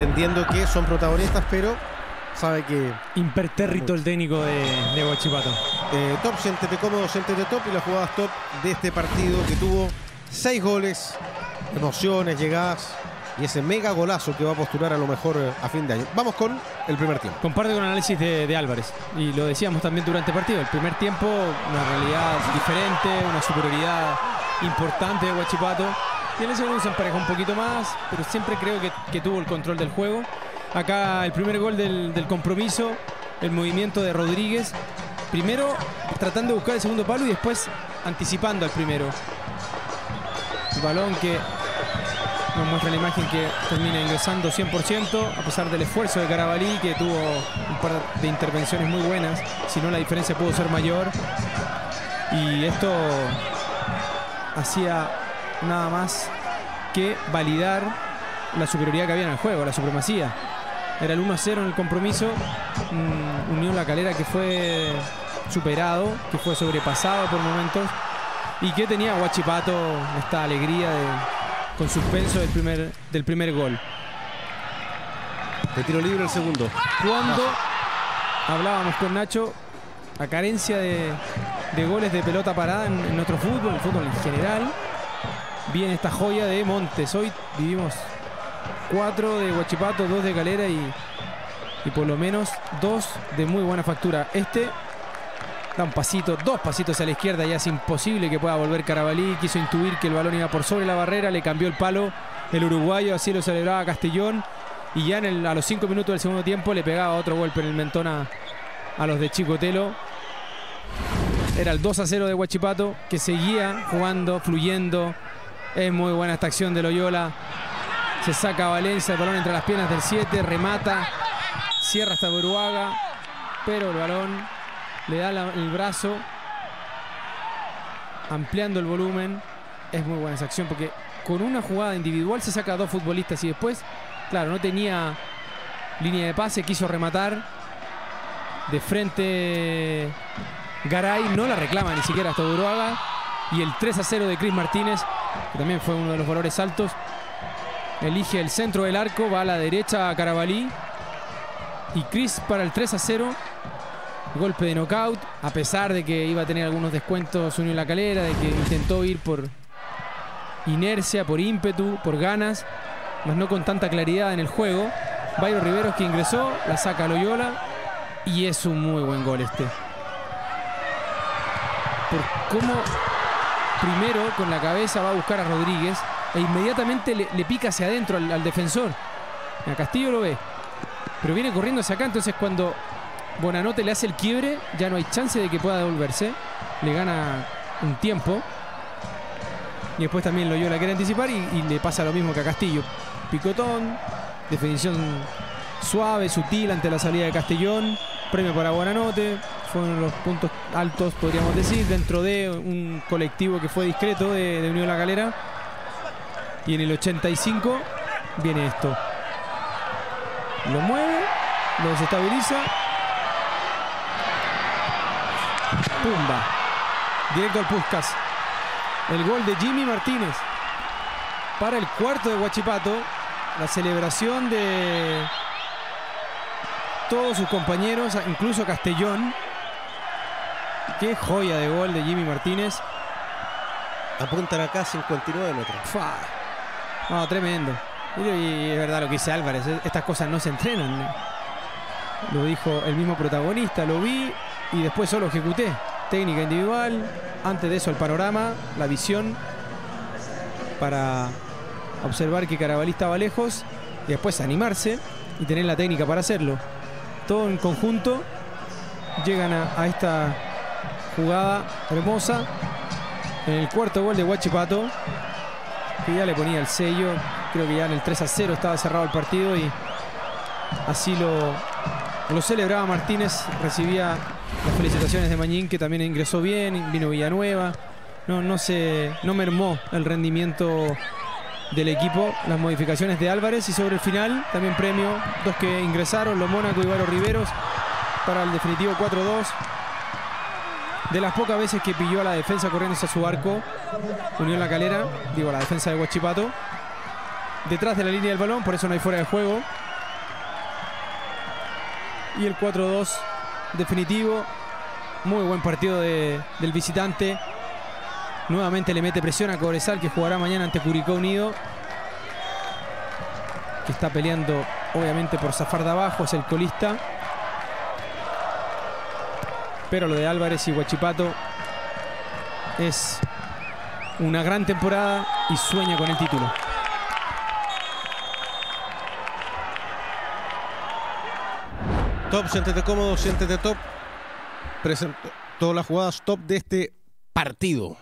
Entiendo que son protagonistas, pero sabe que Impertérrito el técnico de, de Huachipato. eh, top, siéntete cómodo, siéntete top y las jugadas top de este partido que tuvo seis goles, emociones, llegadas y ese mega golazo que va a postular a lo mejor eh, a fin de año. Vamos con el primer tiempo. Comparte con el análisis de, de Álvarez. Y lo decíamos también durante el partido. El primer tiempo, una realidad diferente, una superioridad importante de Huachipato. Segundo se emparejó un poquito más, pero siempre creo que, que tuvo el control del juego. Acá el primer gol del, del compromiso, el movimiento de Rodríguez. Primero tratando de buscar el segundo palo y después anticipando al primero. El balón que nos muestra la imagen que termina ingresando 100%, a pesar del esfuerzo de Carabalí, que tuvo un par de intervenciones muy buenas. Si no, la diferencia pudo ser mayor. Y esto hacía nada más que validar la superioridad que había en el juego, la supremacía. Era el 1-0 en el compromiso. mm, Unión La Calera que fue superado, que fue sobrepasado por momentos. Y que tenía Huachipato esta alegría de, con suspenso del primer, del primer gol. De tiro libre el segundo. Cuando hablábamos con Nacho, a carencia de, de goles de pelota parada en, en nuestro fútbol, el fútbol en general, viene esta joya de Montes. Hoy vivimos cuatro de Huachipato, dos de Calera y, y por lo menos dos de muy buena factura. Este da un pasito, dos pasitos a la izquierda, ya es imposible que pueda volver Carabalí. Quiso intuir que el balón iba por sobre la barrera, le cambió el palo el uruguayo, así lo celebraba Castellón. Y ya a los cinco minutos del segundo tiempo le pegaba otro golpe en el mentón a, a los de Chicotelo. Era el 2 a 0 de Huachipato, que seguía jugando, fluyendo. Es muy buena esta acción de Loyola. Se saca Valencia, el balón entre las piernas del 7, remata, cierra hasta Buruaga, pero el balón le da el brazo, ampliando el volumen. Es muy buena esa acción porque con una jugada individual se saca a dos futbolistas y después, claro, no tenía línea de pase, quiso rematar. De frente Garay no la reclama ni siquiera hasta Buruaga. Y el 3 a 0 de Cris Martínez, que también fue uno de los valores altos. Elige el centro del arco, va a la derecha a Carabalí. Y Cris para el 3 a 0. Golpe de knockout, a pesar de que iba a tener algunos descuentos Unión La Calera, de que intentó ir por inercia, por ímpetu, por ganas, más no con tanta claridad en el juego. Bayro Riveros que ingresó, la saca Loyola y es un muy buen gol este. Por cómo primero con la cabeza va a buscar a Rodríguez e inmediatamente le, pica hacia adentro al, defensor. A Castillo lo ve, pero viene corriendo hacia acá, entonces cuando Bonanote le hace el quiebre, ya no hay chance de que pueda devolverse. Le gana un tiempo. Y después también Loyola quiere anticipar y, y le pasa lo mismo que a Castillo. Picotón, definición suave, sutil ante la salida de Castellón. Premio para Bonanote. Fueron los puntos altos, podríamos decir, dentro de un colectivo que fue discreto de, de Unión La Calera. Y en el 85 viene esto. Lo mueve, lo desestabiliza. Pumba. Directo al Puscas. El gol de Jimmy Martínez. Para el cuarto de Huachipato. La celebración de todos sus compañeros, incluso Castellón. Qué joya de gol de Jimmy Martínez. Apuntan acá 59 metros. Fua. No, tremendo. Y, es verdad lo que dice Álvarez, e- estas cosas no se entrenan. Lo dijo el mismo protagonista, lo vi y después solo ejecuté. Técnica individual, antes de eso el panorama, la visión para observar que Carabalí estaba lejos y después animarse y tener la técnica para hacerlo. Todo en conjunto llegan a, esta jugada hermosa en el cuarto gol de Huachipato que ya le ponía el sello. Creo que ya en el 3 a 0 estaba cerrado el partido y así lo, lo celebraba Martínez. Recibía las felicitaciones de Mañín, que también ingresó bien. Vino Villanueva. No, no, se, no mermó el rendimiento del equipo. Las modificaciones de Álvarez y sobre el final también premio. Dos que ingresaron, Lo Mónaco y Varo Riveros para el definitivo 4-2. De las pocas veces que pilló a la defensa corriendo hacia su arco, Unión La Calera, digo, la defensa de Huachipato, detrás de la línea del balón, por eso no hay fuera de juego. Y el 4-2 definitivo. Muy buen partido de- del visitante. Nuevamente le mete presión a Cobresal que jugará mañana ante Curicó Unido. Que está peleando obviamente por zafar de abajo, es el colista. Pero lo de Álvarez y Huachipato es una gran temporada y sueña con el título. Top, siéntete cómodo, siéntete top. Presentó todas las jugadas top de este partido.